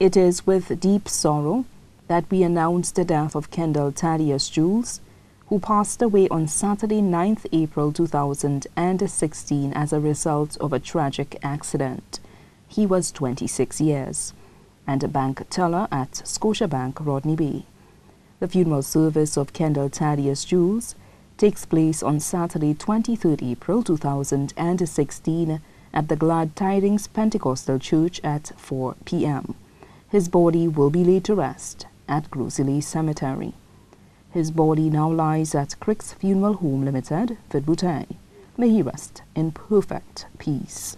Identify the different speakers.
Speaker 1: It is with deep sorrow that we announce the death of Kendal Thaddeus Jules, who passed away on Saturday, 9th April 2016 as a result of a tragic accident. He was 26 years and a bank teller at Scotiabank, Rodney Bay. The funeral service of Kendal Thaddeus Jules takes place on Saturday, 23rd April 2016 at the Glad Tidings Pentecostal Church at 4 p.m. His body will be laid to rest at Gros Islet Cemetery. His body now lies at Crick's Funeral Home Limited, Fitboutin. May he rest in perfect peace.